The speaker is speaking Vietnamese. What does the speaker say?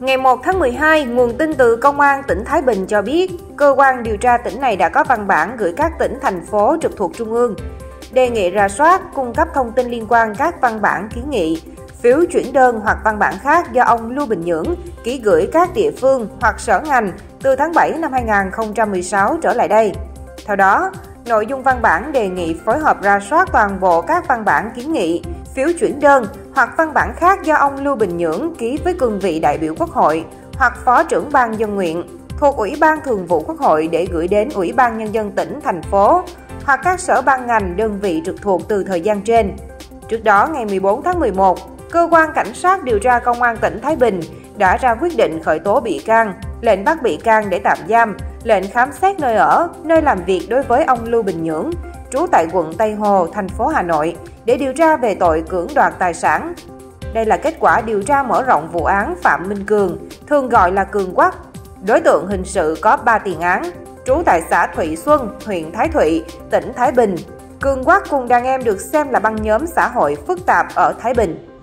Ngày 1 tháng 12, nguồn tin từ Công an tỉnh Thái Bình cho biết, cơ quan điều tra tỉnh này đã có văn bản gửi các tỉnh, thành phố trực thuộc Trung ương, đề nghị ra soát, cung cấp thông tin liên quan các văn bản kiến nghị, phiếu chuyển đơn hoặc văn bản khác do ông Lưu Bình Nhưỡng ký gửi các địa phương hoặc sở ngành từ tháng 7 năm 2016 trở lại đây. Theo đó, nội dung văn bản đề nghị phối hợp ra soát toàn bộ các văn bản kiến nghị, phiếu chuyển đơn hoặc văn bản khác do ông Lưu Bình Nhưỡng ký với cương vị đại biểu Quốc hội hoặc Phó trưởng ban dân nguyện thuộc Ủy ban Thường vụ Quốc hội để gửi đến Ủy ban Nhân dân tỉnh, thành phố hoặc các sở ban ngành đơn vị trực thuộc từ thời gian trên. Trước đó, ngày 14 tháng 11, Cơ quan Cảnh sát điều tra Công an tỉnh Thái Bình đã ra quyết định khởi tố bị can, lệnh bắt bị can để tạm giam, lệnh khám xét nơi ở, nơi làm việc đối với ông Lưu Bình Nhưỡng, trú tại quận Tây Hồ, thành phố Hà Nội, để điều tra về tội cưỡng đoạt tài sản. Đây là kết quả điều tra mở rộng vụ án Phạm Minh Cường, thường gọi là Cường Quắc. Đối tượng hình sự có 3 tiền án, trú tại xã Thụy Xuân, huyện Thái Thụy, tỉnh Thái Bình. Cường Quắc cùng đàn em được xem là băng nhóm xã hội phức tạp ở Thái Bình.